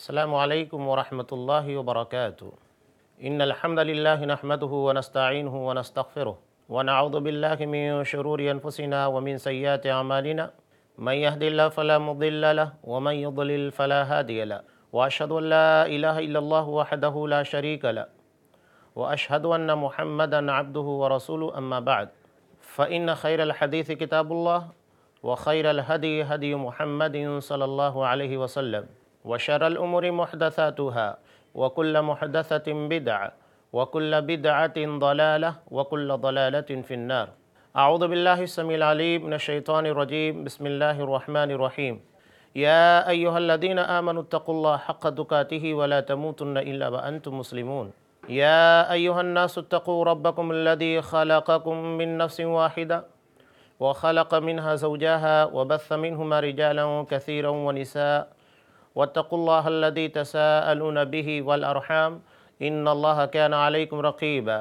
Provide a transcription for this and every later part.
السلام عليكم ورحمة الله وبركاته. إن الحمد لله نحمده ونستعينه ونستغفره ونعوذ بالله من شرور أنفسنا ومن سيئات أعمالنا. من يهد الله فلا مضل له ومن يضلل فلا هادي له. وأشهد أن لا إله إلا الله وحده لا شريك له. وأشهد أن محمدا عبده ورسوله أما بعد. فإن خير الحديث كتاب الله وخير الهدي هدي محمد صلى الله عليه وسلم. وشر الأمور محدثاتها وكل محدثة بدعة وكل بدعة ضلالة وكل ضلالة في النار. أعوذ بالله السميع العليم من الشيطان الرجيم. بسم الله الرحمن الرحيم. يا أيها الذين آمنوا اتقوا الله حق تقاته ولا تموتن إلا وأنتم مسلمون. يا أيها الناس اتقوا ربكم الذي خلقكم من نفس واحدة وخلق منها زوجها وبث منهما رجالا كثيرا ونساء واتقوا الله الذي تساءلون به والأرحام إن الله كان عليكم رقيبا.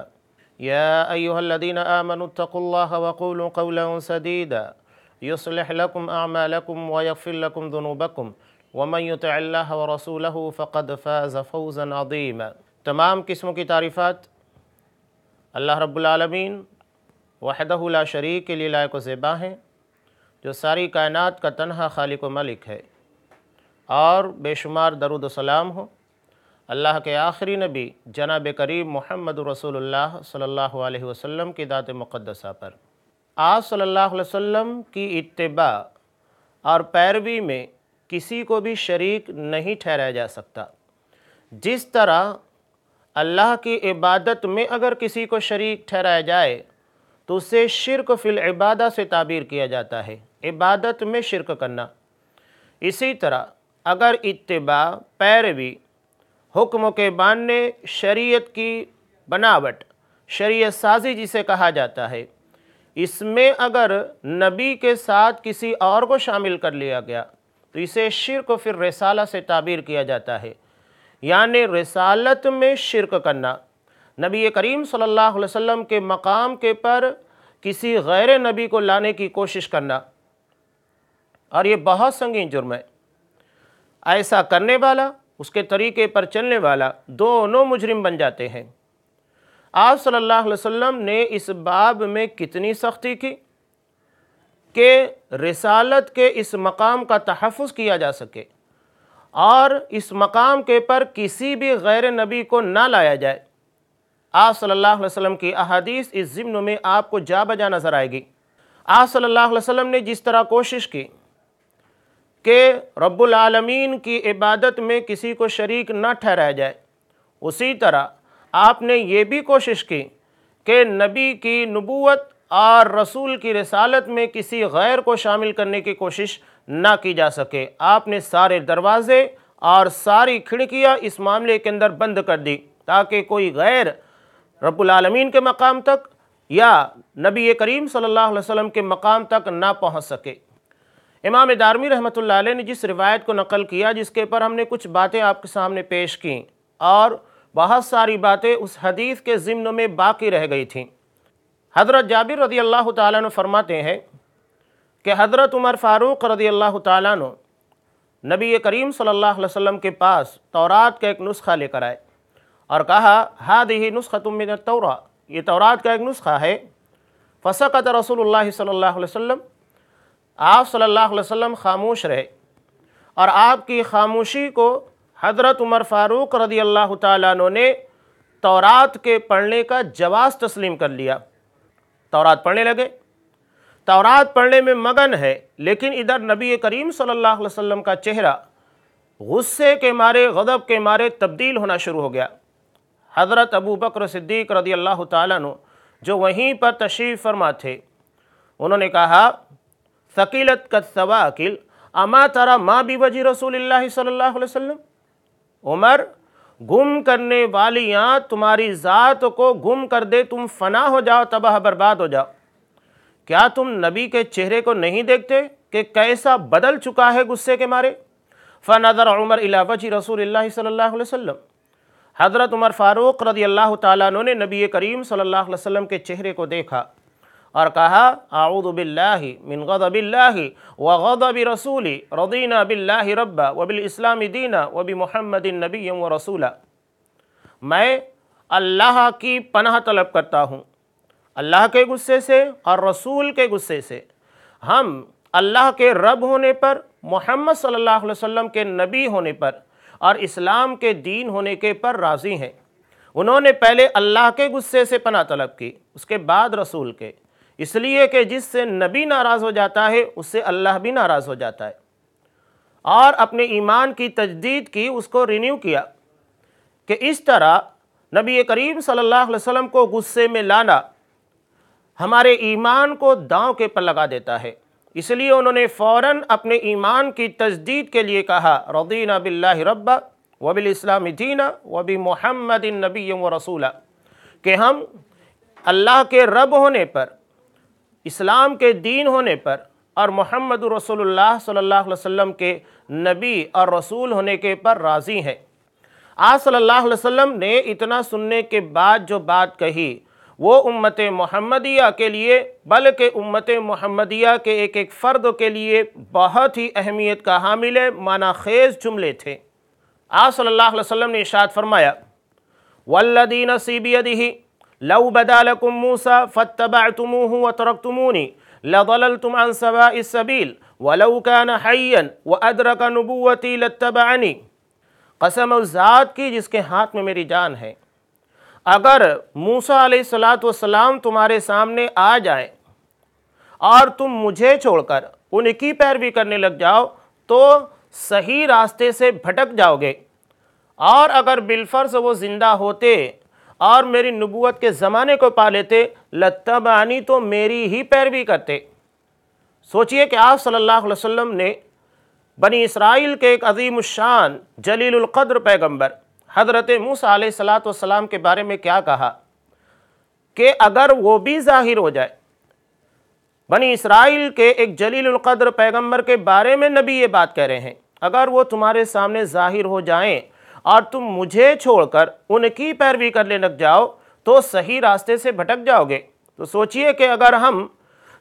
يا أيها الذين آمنوا اتقوا الله وقولوا قولا سديدا. يصلح لكم أعمالكم ويغفر لكم ذنوبكم. ومن يطع الله ورسوله فقد فاز فوزا عظيما. تمام قسموں کی تعریفات اللہ رب العالمین وحدہ لا شریک کے لیے لائق و زیبا ہیں، جو ساری کائنات کا تنہا خالق و ملک ہے۔ اور بے شمار درود و سلام ہو۔ اللہ کے آخری نبی جناب کریم محمد رسول اللہ صلی اللہ علیہ وسلم کی ذات مقدسہ پر۔ آپ صلی اللہ علیہ وسلم کی اتباع اور پیروی میں کسی کو بھی شریک نہیں ٹھہرایا جا سکتا۔ جس طرح اللہ کی عبادت میں اگر کسی کو شریک ٹھہرایا جائے، تو اسے شرک فی العبادہ سے تعبیر کیا جاتا ہے۔ عبادت میں شرک کرنا۔ اسی طرح اگر اتباع پیروی حکم کے ماننے شریعت کی بناوٹ، شریعت سازی جسے کہا جاتا ہے، اس میں اگر نبی کے ساتھ کسی اور کو شامل کر لیا گیا، تو اسے شرک پھر رسالہ سے تعبیر کیا جاتا ہے۔ یعنی رسالت میں شرک کرنا۔ نبی کریم صلی اللہ علیہ وسلم کے مقام کے پر کسی غیر نبی کو لانے کی کوشش کرنا۔ اور یہ بہت سنگین جرم ہے۔ ایسا کرنے والا، اس کے طریقے پر چلنے والا دونوں مجرم بن جاتے ہیں۔ آپ صلی اللہ علیہ وسلم نے اس باب میں کتنی سختی کی کہ رسالت کے اس مقام کا تحفظ کیا جا سکے اور اس مقام کے پر کسی بھی غیر نبی کو نہ لایا جائے۔ آپ صلی اللہ علیہ وسلم کی احادیث اس ضمن میں آپ کو جا بجا نظر آئے گی۔ آپ صلی اللہ علیہ وسلم نے جس طرح کوشش کی کہ رب العالمین کی عبادت میں کسی کو شریک نہ ٹھہرایا جائے۔ اسی طرح آپ نے یہ بھی کوشش کی کہ نبی کی نبوت اور رسول کی رسالت میں کسی غیر کو شامل کرنے کی کوشش نہ کی جا سکے۔ آپ نے سارے دروازے اور ساری کھڑکیاں اس معاملے کے اندر بند کر دی تاکہ کوئی غیر رب العالمین کے مقام تک یا نبی کریم صلی اللہ علیہ وسلم کے مقام تک نہ پہنچ سکے۔ امام دارمی رحمۃ اللہ علیہ نے جس روایت کو نقل کیا، جس کے پر ہم نے کچھ باتیں آپ کے سامنے پیش کیں، اور بہت ساری باتیں اس حدیث کے ضمن میں باقی رہ گئی تھیں۔ حضرت جابر رضی اللہ تعالیٰ نے فرماتے ہیں کہ حضرت عمر فاروق رضی اللہ تعالیٰ نے نبی کریم صلی اللہ علیہ وسلم کے پاس تورات کا ایک نسخہ لے کر آئے اور کہا ہاد ہی نسخہ تم من التورا یہ تورات کا ایک نسخہ ہے۔ فسقت رسول اللہ صلی اللہ علیہ وسلم آپ صلی اللہ علیہ وسلم خاموش رہے اور آپ کی خاموشی کو حضرت عمر فاروق رضی اللہ تعالیٰ عنہ نے تورات کے پڑھنے کا جواز تسلیم کر لیا۔ تورات پڑھنے لگے۔ تورات پڑھنے میں مگن ہے، لیکن ادھر نبی کریم صلی اللہ علیہ وسلم کا چہرہ غصے کے مارے، غضب کے مارے تبدیل ہونا شروع ہو گیا۔ حضرت ابو بکر صدیق رضی اللہ تعالیٰ عنہ جو وہیں پر تشریف فرما تھے، انہوں نے کہا ثقیلت کا ثواکل اما ترا ما بھی وجی رسول اللہ صلی اللہ علیہ وسلم؟ عمر، گم کرنے والیاں تمہاری ذات کو گم کر دے، تم فنا ہو جاؤ، تباہ برباد ہو جاؤ۔ کیا تم نبی کے چہرے کو نہیں دیکھتے کہ کیسا بدل چکا ہے غصے کے مارے؟ فنظر عمر الى وجہ رسول اللہ صلی اللہ علیہ وسلم۔ حضرت عمر فاروق رضی اللہ تعالیٰ عنہ نے نبی کریم صلی اللہ علیہ وسلم کے چہرے کو دیکھا۔ اور کہا، اعوذ باللہ من غضب اللہ و غضب رسولی رضینا باللہ ربا و بالاسلام دینا و بمحمد نبی و رسولا میں اللہ کی پناہ طلب کرتا ہوں، اللہ کے غصے سے اور رسول کے غصے سے۔ ہم اللہ کے رب ہونے پر، محمد صلی اللہ علیہ وسلم کے نبی ہونے پر اور اسلام کے دین ہونے کے پر راضی ہیں۔ انہوں نے پہلے اللہ کے غصے سے پناہ طلب کی، اس کے بعد رسول کے۔ اس لیے کہ جس سے نبی ناراض ہو جاتا ہے، اس سے اللہ بھی ناراض ہو جاتا ہے۔ اور اپنے ایمان کی تجدید کی اس کو رینیو کیا کہ اس طرح نبی کریم صلی اللہ علیہ وسلم کو غصے میں لانا ہمارے ایمان کو داؤں کے پر لگا دیتا ہے۔ اس لیے انہوں نے فوراً اپنے ایمان کی تجدید کے لیے کہا، رضینا باللہ ربا و بالاسلام دینا و بمحمد نبی و رسولہ، کہ ہم اللہ کے رب ہونے پر اسلام کے دین ہونے پر اور محمد رسول اللہ صلی اللہ علیہ وسلم کے نبی اور رسول ہونے کے پر راضی ہیں۔ آج صلی اللہ علیہ وسلم نے اتنا سننے کے بعد جو بات کہی، وہ امت محمدیہ کے لیے، بلکہ امت محمدیہ کے ایک ایک فرد کے لیے بہت ہی اہمیت کا حامل معنی خیز جملے تھے۔ آج صلی اللہ علیہ وسلم نے اشارت فرمایا وَالَّذِي نَصِي بِيَدِهِ لَوْ بَدَا لَكُمْ مُوسَى فَاتَّبَعْتُمُوهُ وَتَرَكْتُمُونِ لَضَلَلْتُمْ عَنْ سَوَاءِ السَّبِيلِ وَلَوْ كَانَ حَيًّا وَأَدْرَكَ نُبُوَّتِي لَاتَّبَعَنِي. قسم اس ذات کی جس کے ہاتھ میں میری جان ہے۔ اگر موسیٰ علیہ السلام تمہارے سامنے آ جائیں اور تم مجھے چھوڑ کر ان کی پیروی کرنے لگ جاؤ، تو صحیح راستے سے بھٹک جاؤ گے۔ اور اگر بالفرض وہ زندہ ہوتے اور میری نبوت کے زمانے کو پا لیتے لتبانی تو میری ہی پیروی کرتے۔ سوچئے کہ آپ صلی اللہ علیہ وسلم نے بنی اسرائیل کے ایک عظیم الشان جلیل القدر پیغمبر حضرت موسیٰ علیہ السلام کے بارے میں کیا کہا؟ کہ اگر وہ بھی ظاہر ہو جائے، بنی اسرائیل کے ایک جلیل القدر پیغمبر کے بارے میں نبی یہ بات کہہ رہے ہیں، اگر وہ تمہارے سامنے ظاہر ہو جائیں اور تم مجھے چھوڑ کر ان کی پیروی کرنے لگ جاؤ تو صحیح راستے سے بھٹک جاؤ گے۔ تو سوچئے کہ اگر ہم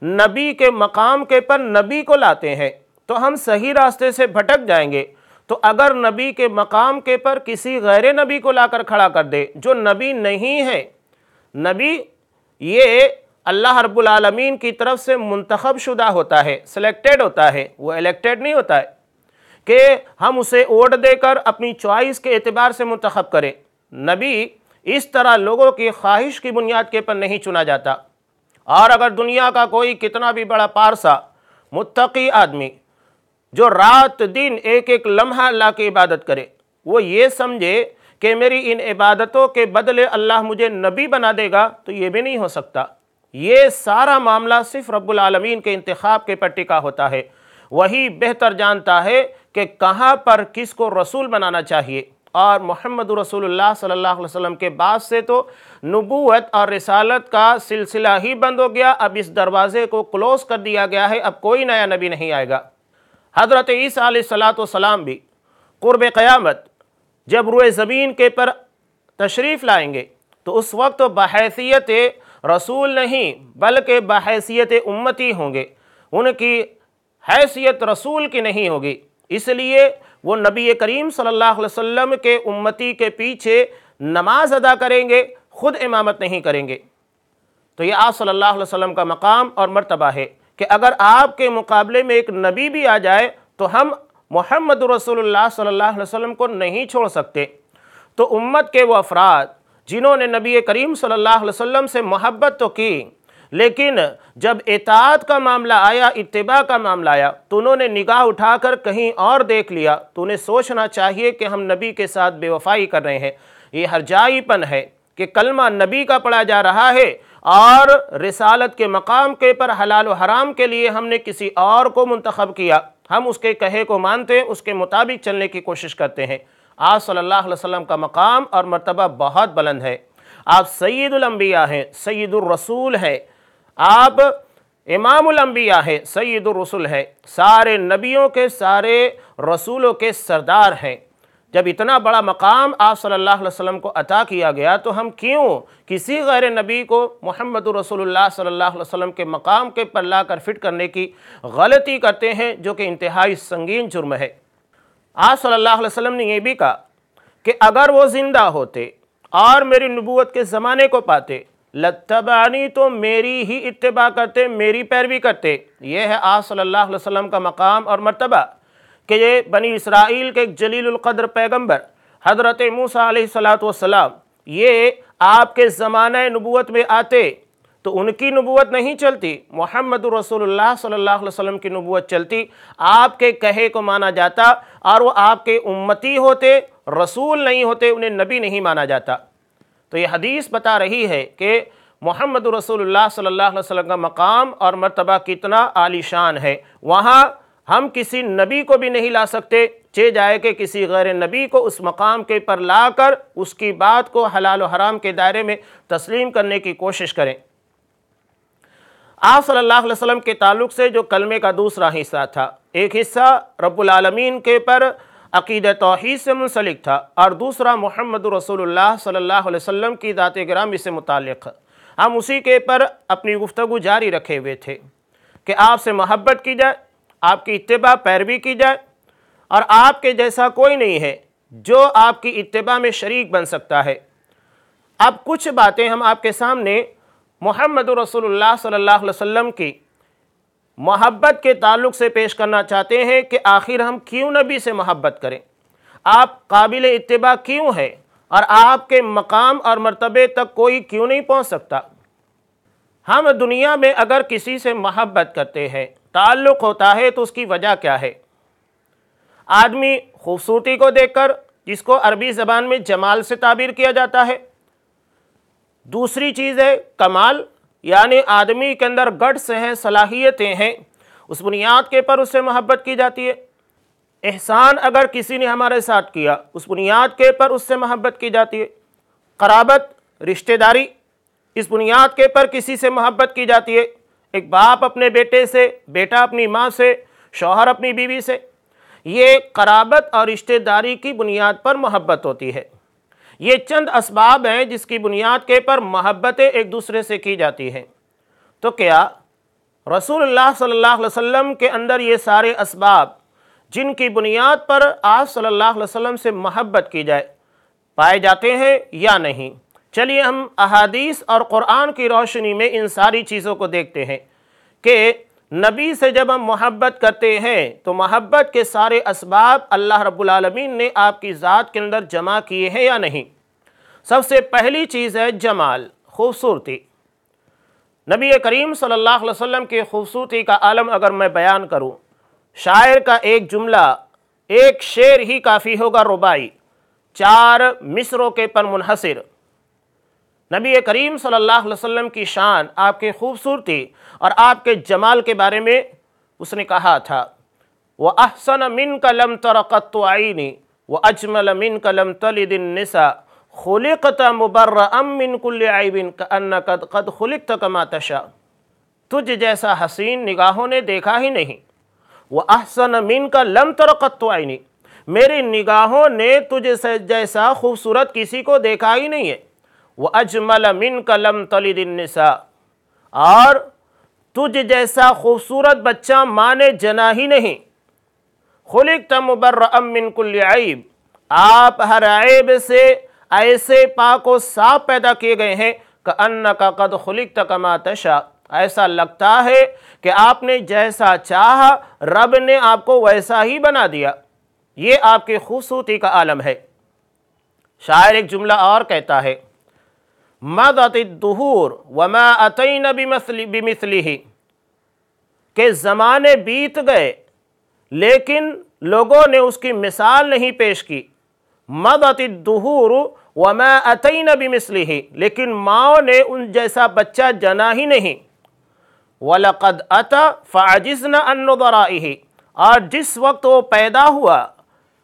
نبی کے مقام کے پر نبی کو لاتے ہیں تو ہم صحیح راستے سے بھٹک جائیں گے۔ تو اگر نبی کے مقام کے پر کسی غیر نبی کو لا کر کھڑا کر دے جو نبی نہیں ہے۔ نبی یہ اللہ رب العالمین کی طرف سے منتخب شدہ ہوتا ہے سلیکٹڈ ہوتا ہے، وہ الیکٹڈ نہیں ہوتا ہے۔ کہ ہم اسے اوٹ دے کر اپنی چوائس کے اعتبار سے منتخب کریں۔ نبی اس طرح لوگوں کی خواہش کی بنیاد کے پر نہیں چنا جاتا۔ اور اگر دنیا کا کوئی کتنا بھی بڑا پارسا، متقی آدمی جو رات دن ایک ایک لمحہ اللہ کی عبادت کرے، وہ یہ سمجھے کہ میری ان عبادتوں کے بدلے اللہ مجھے نبی بنا دے گا تو یہ بھی نہیں ہو سکتا۔ یہ سارا معاملہ صرف رب العالمین کے انتخاب کے پر ٹکا ہوتا ہے۔ وہی بہتر جانتا ہے کہ کہاں پر کس کو رسول بنانا چاہیے۔ اور محمد رسول اللہ صلی اللہ علیہ وسلم کے بعد سے تو نبوت اور رسالت کا سلسلہ ہی بند ہو گیا۔ اب اس دروازے کو کلوز کر دیا گیا ہے۔ اب کوئی نیا نبی نہیں آئے گا۔ حضرت عیسیٰ علیہ السلام بھی قرب قیامت جب روئے زمین کے پر تشریف لائیں گے تو اس وقت بحیثیت رسول نہیں، بلکہ بحیثیت امتی ہوں گے۔ ان کی حیثیت رسول کی نہیں ہوگی۔ اس لیے وہ نبی کریم صلی اللہ علیہ وسلم کے امتی کے پیچھے نماز ادا کریں گے، خود امامت نہیں کریں گے۔ تو یہ آپ صلی اللہ علیہ وسلم کا مقام اور مرتبہ ہے کہ اگر آپ کے مقابلے میں ایک نبی بھی آ جائے تو ہم محمد رسول اللہ صلی اللہ علیہ وسلم کو نہیں چھوڑ سکتے۔ تو امت کے وہ افراد جنہوں نے نبی کریم صلی اللہ علیہ وسلم سے محبت تو کی لیکن جب اطاعت کا معاملہ آیا، اتباع کا معاملہ آیا، تو انہوں نے نگاہ اٹھا کر کہیں اور دیکھ لیا۔ تو انہیں سوچنا چاہیے کہ ہم نبی کے ساتھ بے وفائی کر رہے ہیں۔ یہ ہر جائی پن ہے کہ کلمہ نبی کا پڑھا جا رہا ہے اور رسالت کے مقام کے پر حلال و حرام کے لیے ہم نے کسی اور کو منتخب کیا۔ ہم اس کے کہے کو مانتے ہیں، اس کے مطابق چلنے کی کوشش کرتے ہیں۔ آپ صلی اللہ علیہ وسلم کا مقام اور مرتبہ بہت بلند ہے۔ آپ سید الانبیاء ہیں، سید الرسول ہے آپ امام الانبیاء ہے سید الرسول ہے سارے نبیوں کے، سارے رسولوں کے سردار ہیں۔ جب اتنا بڑا مقام آپ صلی اللہ علیہ وسلم کو عطا کیا گیا تو ہم کیوں کسی غیر نبی کو محمد رسول اللہ صلی اللہ علیہ وسلم کے مقام کے پر لا کر فٹ کرنے کی غلطی کرتے ہیں جو کہ انتہائی سنگین جرم ہے۔ آپ صلی اللہ علیہ وسلم نے یہ بھی کہا کہ اگر وہ زندہ ہوتے اور میری نبوت کے زمانے کو پاتے لتبانی تو میری ہی اتباع کرتے، میری پیروی کرتے۔ یہ ہے آپ صلی اللہ علیہ وسلم کا مقام اور مرتبہ کہ یہ بنی اسرائیل کے ایک جلیل القدر پیغمبر، حضرت موسیٰ علیہ السلام یہ آپ کے زمانہ نبوت میں آتے تو ان کی نبوت نہیں چلتی۔ محمد رسول اللہ صلی اللہ علیہ وسلم کی نبوت چلتی، آپ کے کہے کو مانا جاتا اور وہ آپ کے امتی ہوتے، رسول نہیں ہوتے، انہیں نبی نہیں مانا جاتا۔ تو یہ حدیث بتا رہی ہے کہ محمد رسول اللہ صلی اللہ علیہ وسلم کا مقام اور مرتبہ کتنا عالی شان ہے۔ وہاں ہم کسی نبی کو بھی نہیں لا سکتے، چے جائے کہ کسی غیر نبی کو اس مقام کے پر لا کر اس کی بات کو حلال و حرام کے دائرے میں تسلیم کرنے کی کوشش کریں۔ آپ صلی اللہ علیہ وسلم کے تعلق سے جو کلمے کا دوسرا حصہ تھا، ایک حصہ رب العالمین کے پر عقید توحید سے منسلک تھا اور دوسرا محمد رسول اللہ صلی اللہ علیہ وسلم کی ذات گرامی سے متعلق۔ ہم اسی کے پر اپنی گفتگو جاری رکھے ہوئے تھے کہ آپ سے محبت کی جائے، آپ کی اتباع پیروی کی جائے اور آپ کے جیسا کوئی نہیں ہے جو آپ کی اتباع میں شریک بن سکتا ہے۔ اب کچھ باتیں ہم آپ کے سامنے محمد رسول اللہ صلی اللہ علیہ وسلم کی محبت کے تعلق سے پیش کرنا چاہتے ہیں کہ آخر ہم کیوں نبی سے محبت کریں؟ آپ قابل اتباع کیوں ہے اور آپ کے مقام اور مرتبے تک کوئی کیوں نہیں پہنچ سکتا؟ ہم دنیا میں اگر کسی سے محبت کرتے ہیں، تعلق ہوتا ہے تو اس کی وجہ کیا ہے؟ آدمی خوبصورتی کو دیکھ کر، جس کو عربی زبان میں جمال سے تعبیر کیا جاتا ہے۔ دوسری چیز ہے، کمال۔ یعنی آدمی کے اندر گٹس ہیں، صلاحیتیں ہیں، اس بنیاد کے پر اس سے محبت کی جاتی ہے۔ احسان اگر کسی نے ہمارے ساتھ کیا، اس بنیاد کے پر اس سے محبت کی جاتی ہے۔ قرابت رشتہ داری اس بنیاد کے پر کسی سے محبت کی جاتی ہے۔ ایک باپ اپنے بیٹے سے، بیٹا اپنی ماں سے، شوہر اپنی بیوی سے۔ یہ قرابت اور رشتہ داری کی بنیاد پر محبت ہوتی ہے۔ یہ چند اسباب ہیں جس کی بنیاد کے پر محبتیں ایک دوسرے سے کی جاتی ہیں۔ تو کیا رسول اللہ صلی اللہ علیہ وسلم کے اندر یہ سارے اسباب جن کی بنیاد پر آپ صلی اللہ علیہ وسلم سے محبت کی جائے، پائے جاتے ہیں یا نہیں؟ چلیے ہم احادیث اور قرآن کی روشنی میں ان ساری چیزوں کو دیکھتے ہیں کہ نبی سے جب ہم محبت کرتے ہیں، تو محبت کے سارے اسباب اللہ رب العالمین نے آپ کی ذات کے اندر جمع کیے ہیں یا نہیں؟ سب سے پہلی چیز ہے جمال، خوبصورتی۔ نبی کریم صلی اللہ علیہ وسلم کی خوبصورتی کا عالم اگر میں بیان کروں، شاعر کا ایک جملہ ایک شعر ہی کافی ہوگا ربائی چار مصروں کے پر منحصر۔ نبی کریم صلی اللہ علیہ وسلم کی شان آپ کی خوبصورتی اور آپ کے جمال کے بارے میں اس نے کہا تھا وہ احسن من کا لم ترقت آئینی وہ اجمل من کا لم تلد النساء خلقت مبرم من کل عیب قد قد خلقت کما تجھ جیسا حسین نگاہوں نے دیکھا ہی نہیں۔ وہ احسن من کا لم ترقت آئینی میری نگاہوں نے تجھ جیسا خوبصورت کسی کو دیکھا ہی نہیں ہے۔ وہ اجمل من کا لم تلد النساء۔ اور تجھ جیسا خوبصورت بچہ ماں نے جنا ہی نہیں۔ خلقت مبرم من کل عیب آپ ہر عیب سے ایسے پاک و صاف پیدا کیے گئے ہیں کہ ان کا قد خلقت کما تشا ایسا لگتا ہے کہ آپ نے جیسا چاہا رب نے آپ کو ویسا ہی بنا دیا۔ یہ آپ کی خوبصورتی کا عالم ہے۔ شاعر ایک جملہ اور کہتا ہے مدت الدہور وما اتین بمثلی کہ زمانے بیت گئے، لیکن لوگوں نے اس کی مثال نہیں پیش کی۔ مدت الدہور وما اتین بمثلی لیکن ماں نے ان جیسا بچہ جنا ہی نہیں۔ وَلَقَدْ أَتَى فَعَجِزْنَا أَن نُضَرَائِهِ اور جس وقت وہ پیدا ہوا،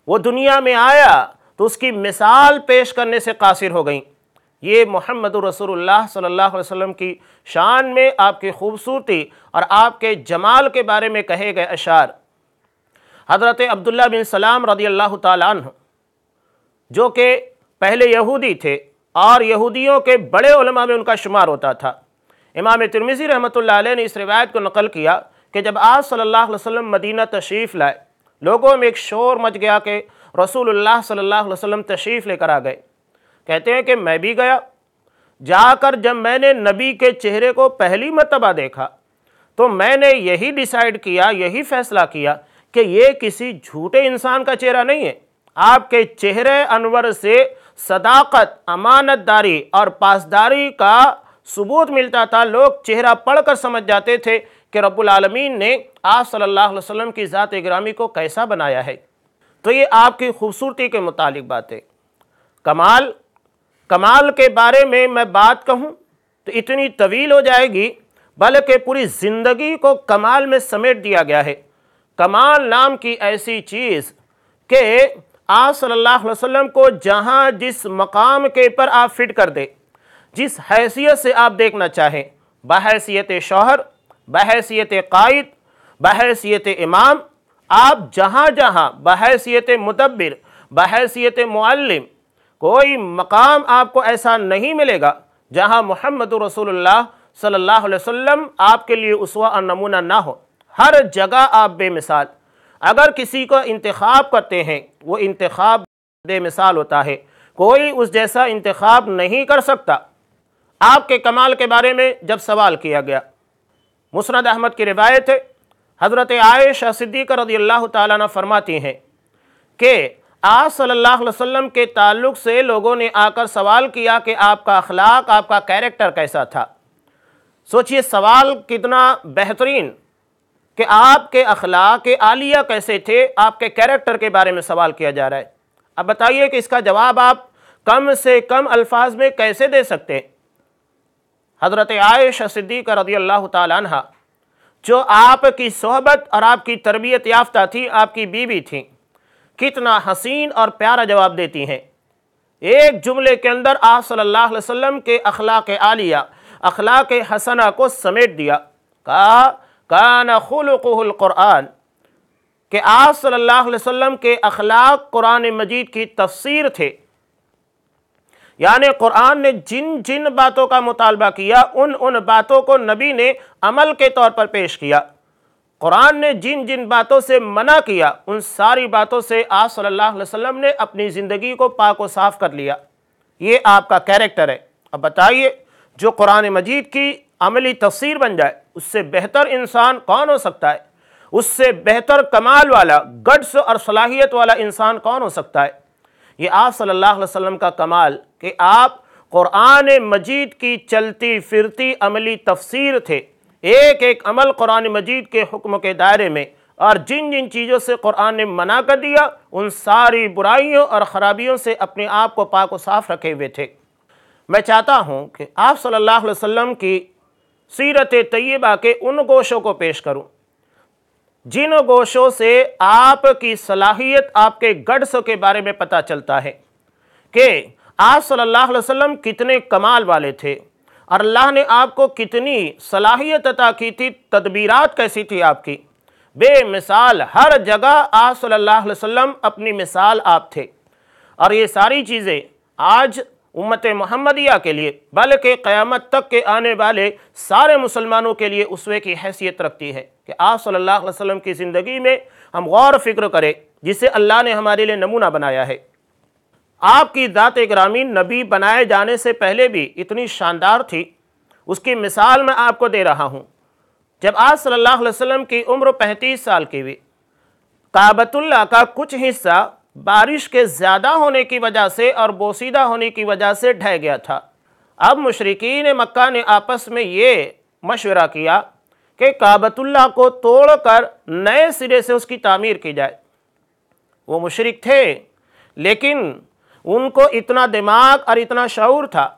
وہ دنیا میں آیا، تو اس کی مثال پیش کرنے سے قاصر ہو گئیں۔ یہ محمد رسول اللہ صلی اللہ علیہ وسلم کی شان میں آپ کی خوبصورتی اور آپ کے جمال کے بارے میں کہے گئے اشعار۔ حضرت عبداللہ بن سلام رضی اللہ تعالیٰ عنہ، جو کہ پہلے یہودی تھے اور یہودیوں کے بڑے علماء میں ان کا شمار ہوتا تھا۔ امام ترمیزی رحمۃ اللہ علیہ نے اس روایت کو نقل کیا کہ جب آج صلی اللہ علیہ وسلم مدینہ تشریف لائے، لوگوں میں ایک شور مچ گیا کہ رسول اللہ صلی اللہ علیہ وسلم تشریف لے کر آ گئے۔ کہتے ہیں کہ میں بھی گیا۔ جا کر جب میں نے نبی کے چہرے کو پہلی مرتبہ دیکھا، تو میں نے یہی ڈیسائیڈ کیا، یہی فیصلہ کیا کہ یہ کسی جھوٹے انسان کا چہرہ نہیں ہے۔ آپ کے چہرے انور سے صداقت امانت داری اور پاسداری کا ثبوت ملتا تھا۔ لوگ چہرہ پڑھ کر سمجھ جاتے تھے کہ رب العالمین نے آپ صلی اللہ علیہ وسلم کی ذات گرامی کو کیسا بنایا ہے۔ تو یہ آپ کی خوبصورتی کے متعلق بات ہے کمال کمال کے بارے میں میں بات کہوں تو اتنی طویل ہو جائے گی، بلکہ پوری زندگی کو کمال میں سمیٹ دیا گیا ہے۔ کمال نام کی ایسی چیز کہ آپ صلی اللہ علیہ وسلم کو جہاں جس مقام کے پر آپ فٹ کر دے، جس حیثیت سے آپ دیکھنا چاہیں۔ بحیثیت شوہر، بحیثیت قائد، بحیثیت امام۔ آپ جہاں جہاں، بحیثیت مدبر، بحیثیت معلم کوئی مقام آپ کو ایسا نہیں ملے گا جہاں محمد رسول اللہ صلی اللہ علیہ وسلم آپ کے لیے اسوہ اور نمونہ نہ ہو۔ ہر جگہ آپ بے مثال۔ اگر کسی کو انتخاب کرتے ہیں، وہ انتخاب بے مثال ہوتا ہے۔ کوئی اس جیسا انتخاب نہیں کر سکتا۔ آپ کے کمال کے بارے میں جب سوال کیا گیا۔ مسند احمد کی روایت ہے۔ حضرت عائشہ صدیقہ رضی اللہ تعالیٰ نے فرماتی ہیں کہ آج صلی اللہ علیہ وسلم کے تعلق سے لوگوں نے آ کر سوال کیا کہ آپ کا اخلاق، آپ کا کیریکٹر کیسا تھا؟ سوچئے سوال کتنا بہترین کہ آپ کے اخلاق عالیہ کیسے تھے، آپ کے کیریکٹر کے بارے میں سوال کیا جا رہا ہے۔ اب بتائیے کہ اس کا جواب آپ کم سے کم الفاظ میں کیسے دے سکتے حضرت عائشہ صدیقہ رضی اللہ تعالیٰ عنہ، جو آپ کی صحبت اور آپ کی تربیت یافتہ تھی، آپ کی بیوی تھی کتنا حسین اور پیارا جواب دیتی ہیں۔ ایک جملے کے اندر آپ صلی اللہ علیہ وسلم کے اخلاق عالیہ، اخلاق حسنہ کو سمیٹ دیا۔ کہا کان خلقہ القرآن۔ کہ آپ صلی اللہ علیہ وسلم کے اخلاق قرآن مجید کی تفسیر تھے۔ یعنی قرآن نے جن جن باتوں کا مطالبہ کیا، ان ان باتوں کو نبی نے عمل کے طور پر پیش کیا۔ قرآن نے جن جن باتوں سے منع کیا، ان ساری باتوں سے آپ صلی اللہ علیہ وسلم نے اپنی زندگی کو پاک و صاف کر لیا۔ یہ آپ کا کیریکٹر ہے۔ اب بتائیے، جو قرآن مجید کی عملی تفسیر بن جائے، اس سے بہتر انسان کون ہو سکتا ہے؟ اس سے بہتر کمال والا، گڈس اور صلاحیت والا انسان کون ہو سکتا ہے؟ یہ آپ صلی اللہ علیہ وسلم کا کمال کہ آپ قرآن مجید کی چلتی پھرتی عملی تفسیر تھے۔ ایک ایک عمل قرآن مجید کے حکم کے دائرے میں اور جن جن چیزوں سے قرآن نے منع کر دیا، ان ساری برائیوں اور خرابیوں سے اپنے آپ کو پاک و صاف رکھے ہوئے تھے۔ میں چاہتا ہوں کہ آپ صلی اللہ علیہ وسلم کی سیرت طیبہ کے ان گوشوں کو پیش کروں۔ جن گوشوں سے آپ کی صلاحیت آپ کے گڑس کے بارے میں پتہ چلتا ہے کہ آپ صلی اللہ علیہ وسلم کتنے کمال والے تھے۔ اور اللہ نے آپ کو کتنی صلاحیت عطا کی تھی، تدبیرات کیسی تھی آپ کی؟ بے مثال، ہر جگہ آپ صلی اللہ علیہ وسلم اپنی مثال آپ تھے۔ اور یہ ساری چیزیں آج امت محمدیہ کے لیے، بلکہ قیامت تک کے آنے والے سارے مسلمانوں کے لیے اسوے کی حیثیت رکھتی ہے کہ آپ صلی اللہ علیہ وسلم کی زندگی میں ہم غور و فکر کریں، جسے اللہ نے ہمارے لیے نمونہ بنایا ہے۔ آپ کی ذات گرامین نبی بنائے جانے سے پہلے بھی اتنی شاندار تھی۔ اس کی مثال میں آپ کو دے رہا ہوں۔ جب آپ صلی اللہ علیہ وسلم کی عمر پینتیس سال کی ہوئی، کعبۃ اللہ کا کچھ حصہ بارش کے زیادہ ہونے کی وجہ سے اور بوسیدہ ہونے کی وجہ سے ڈھہ گیا تھا۔ اب مشرقین مکہ نے آپس میں یہ مشورہ کیا کہ کعبۃ اللہ کو توڑ کر نئے سرے سے اس کی تعمیر کی جائے۔ وہ مشرق تھے، لیکن ان کو اتنا دماغ اور اتنا شعور تھا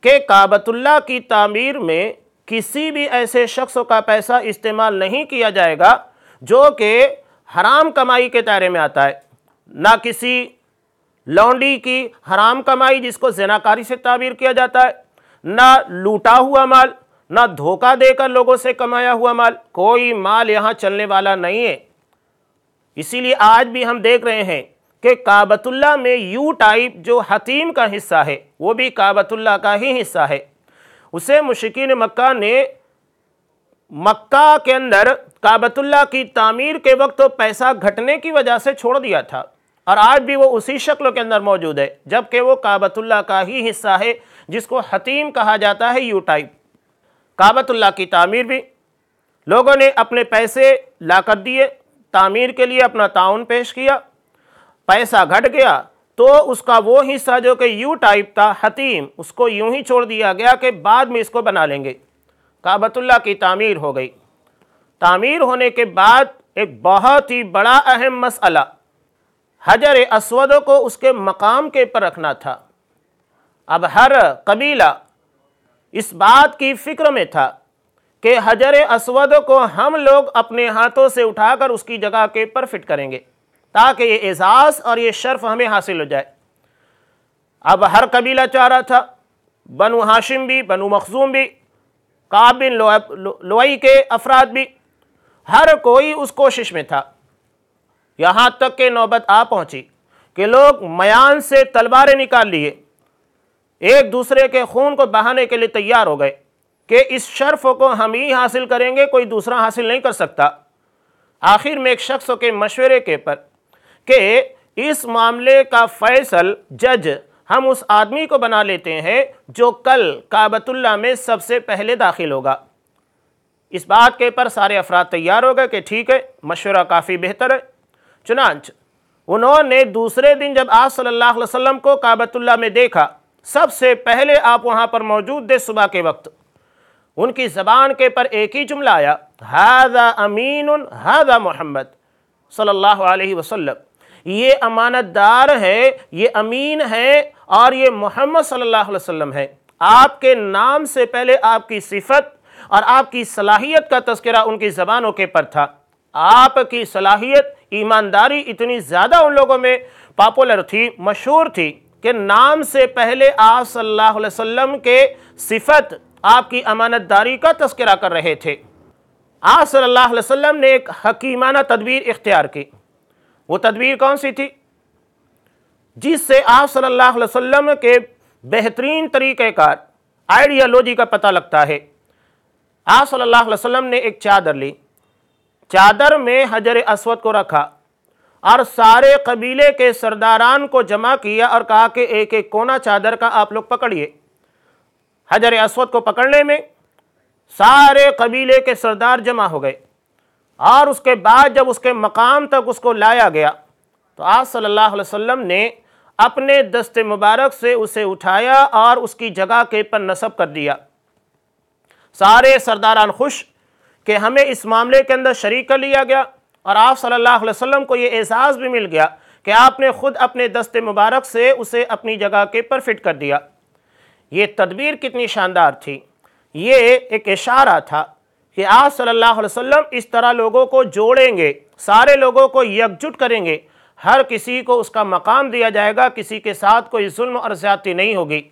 کہ کعبۃ اللہ کی تعمیر میں کسی بھی ایسے شخص کا پیسہ استعمال نہیں کیا جائے گا جو کہ حرام کمائی کے دائرے میں آتا ہے۔ نہ کسی لونڈی کی حرام کمائی جس کو زناکاری سے تعبیر کیا جاتا ہے، نہ لوٹا ہوا مال، نہ دھوکہ دے کر لوگوں سے کمایا ہوا مال۔ کوئی مال یہاں چلنے والا نہیں ہے۔ اسی لیے آج بھی ہم دیکھ رہے ہیں کہ کعبۃ اللہ میں یو ٹائپ جو حتیم کا حصہ ہے، وہ بھی کعبۃ اللہ کا ہی حصہ ہے۔ اسے مشکین مکہ نے مکہ کے اندر کعبۃ اللہ کی تعمیر کے وقت پیسہ گھٹنے کی وجہ سے چھوڑ دیا تھا۔ اور آج بھی وہ اسی شکل کے اندر موجود ہے، جبکہ وہ کعبۃ اللہ کا ہی حصہ ہے، جس کو حتیم کہا جاتا ہے یو ٹائپ۔ کعبۃ اللہ کی تعمیر بھی، لوگوں نے اپنے پیسے لا کر دیے، تعمیر کے لیے اپنا تعاون پیش کیا۔ پیسہ گھٹ گیا تو اس کا وہ حصہ جو کہ یو ٹائپ تھا حتیم، اس کو یوں ہی چھوڑ دیا گیا کہ بعد میں اس کو بنا لیں گے۔ کعبۃ اللہ کی تعمیر ہو گئی۔ تعمیر ہونے کے بعد ایک بہت ہی بڑا اہم مسئلہ حجر اسود کو اس کے مقام کے پر رکھنا تھا۔ اب ہر قبیلہ اس بات کی فکر میں تھا کہ حجر اسود کو ہم لوگ اپنے ہاتھوں سے اٹھا کر اس کی جگہ کے پر فٹ کریں گے۔ تاکہ یہ اعزاز اور یہ شرف ہمیں حاصل ہو جائے۔ اب ہر قبیلہ چاہ رہا تھا، بنو ہاشم بھی، بنو مخزوم بھی قابل لوئی کے افراد بھی، ہر کوئی اس کوشش میں تھا۔ یہاں تک کہ نوبت آ پہنچی کہ لوگ میان سے تلواریں نکال لیے۔ ایک دوسرے کے خون کو بہانے کے لیے تیار ہو گئے کہ اس شرف کو ہم ہی حاصل کریں گے، کوئی دوسرا حاصل نہیں کر سکتا۔ آخر میں ایک شخص کے مشورے کے پر کہ اس معاملے کا فیصل جج ہم اس آدمی کو بنا لیتے ہیں جو کل کعبۃ اللہ میں سب سے پہلے داخل ہوگا۔ اس بات کے پر سارے افراد تیار ہو گئے کہ ٹھیک ہے، مشورہ کافی بہتر ہے۔ چنانچہ، انہوں نے دوسرے دن جب آپ صلی اللہ علیہ وسلم کو کعبۃ اللہ میں دیکھا، سب سے پہلے آپ وہاں پر موجود دے صبح کے وقت۔ ان کی زبان کے پر ایک ہی جملہ آیا هذا امین هذا محمد صلی اللہ علیہ وسلم۔ یہ امانت دار ہے، یہ امین ہے اور یہ محمد صلی اللہ علیہ وسلم ہے۔ آپ کے نام سے پہلے آپ کی صفت اور آپ کی صلاحیت کا تذکرہ ان کی زبانوں کے پر تھا۔ آپ کی صلاحیت، ایمانداری اتنی زیادہ ان لوگوں میں پاپولر تھی، مشہور تھی کہ نام سے پہلے آپ صلی اللہ علیہ وسلم کے صفت آپ کی امانت داری کا تذکرہ کر رہے تھے۔ آپ صلی اللہ علیہ وسلم نے ایک حکیمانہ تدبیر اختیار کی۔ وہ تدبیر کون سی تھی؟ جس سے آپ صلی اللہ علیہ وسلم کے بہترین طریقہ کار آئیڈیالوجی کا پتہ لگتا ہے۔ آپ صلی اللہ علیہ وسلم نے ایک چادر لی۔ چادر میں حجر اسود کو رکھا اور سارے قبیلے کے سرداران کو جمع کیا اور کہا کہ ایک ایک کونا چادر کا آپ لوگ پکڑیے۔ حجر اسود کو پکڑنے میں سارے قبیلے کے سردار جمع ہو گئے۔ اور اس کے بعد جب اس کے مقام تک اس کو لایا گیا، تو آج صلی اللہ علیہ وسلم نے اپنے دست مبارک سے اسے اٹھایا اور اس کی جگہ کے پر نصب کر دیا۔ سارے سرداران خوش کہ ہمیں اس معاملے کے اندر شریک کر لیا گیا اور آپ صلی اللہ علیہ وسلم کو یہ احساس بھی مل گیا کہ آپ نے خود اپنے دست مبارک سے اسے اپنی جگہ کے پر فٹ کر دیا۔ یہ تدبیر کتنی شاندار تھی۔ یہ ایک اشارہ تھا۔ کہ آپ صلی اللہ علیہ وسلم اس طرح لوگوں کو جوڑیں گے، سارے لوگوں کو یکجٹ کریں گے۔ ہر کسی کو اس کا مقام دیا جائے گا، کسی کے ساتھ کوئی ظلم اور زیادتی نہیں ہوگی۔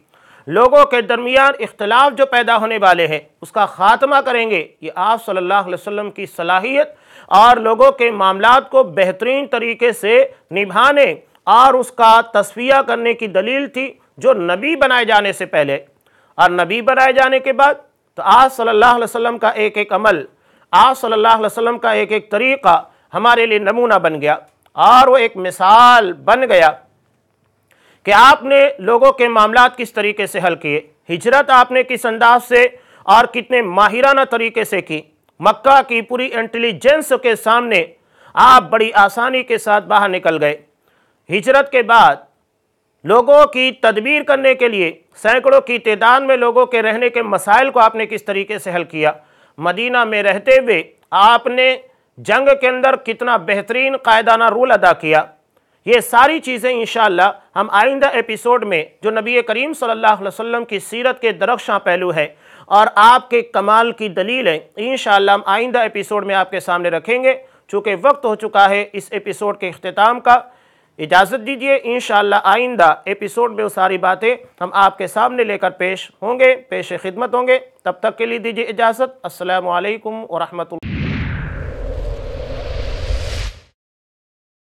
لوگوں کے درمیان اختلاف جو پیدا ہونے والے ہیں، اس کا خاتمہ کریں گے۔ یہ آپ صلی اللہ علیہ وسلم کی صلاحیت اور لوگوں کے معاملات کو بہترین طریقے سے نبھانے اور اس کا تصفیہ کرنے کی دلیل تھی جو نبی بنائے جانے سے پہلے۔ اور نبی بنائے جانے کے بعد تو آج صلی اللہ علیہ وسلم کا ایک ایک عمل، آج صلی اللہ علیہ وسلم کا ایک ایک طریقہ ہمارے لیے نمونہ بن گیا۔ اور وہ ایک مثال بن گیا کہ آپ نے لوگوں کے معاملات کس طریقے سے حل کیے۔ ہجرت آپ نے کس انداز سے اور کتنے ماہرانہ طریقے سے کی۔ مکہ کی پوری انٹیلیجنس کے سامنے آپ بڑی آسانی کے ساتھ باہر نکل گئے۔ ہجرت کے بعد لوگوں کی تدبیر کرنے کے لیے، سینکڑوں کی تعداد میں لوگوں کے رہنے کے مسائل کو آپ نے کس طریقے سے حل کیا؟ مدینہ میں رہتے ہوئے آپ نے جنگ کے اندر کتنا بہترین قائدانہ رول ادا کیا؟ یہ ساری چیزیں انشاءاللہ ہم آئندہ ایپیسوڈ میں، جو نبی کریم صلی اللہ علیہ وسلم کی سیرت کے درخشاں پہلو ہے اور آپ کے کمال کی دلیلیں انشاءاللہ ہم آئندہ ایپیسوڈ میں آپ کے سامنے رکھیں گے۔ چونکہ وقت ہو چکا ہے اس ایپیسوڈ کے اختتام کا اجازت دیجیے، انشاءاللہ آئندہ ایپیسوڈ میں وہ ساری باتیں ہم آپ کے سامنے لے کر پیش ہوں گے، پیش خدمت ہوں گے۔ تب تک کے لیے دیجیے اجازت۔ السلام علیکم ورحمۃ اللہ۔